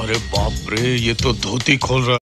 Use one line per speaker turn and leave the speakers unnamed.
अरे बाप रे ये तो धोती खोल रहा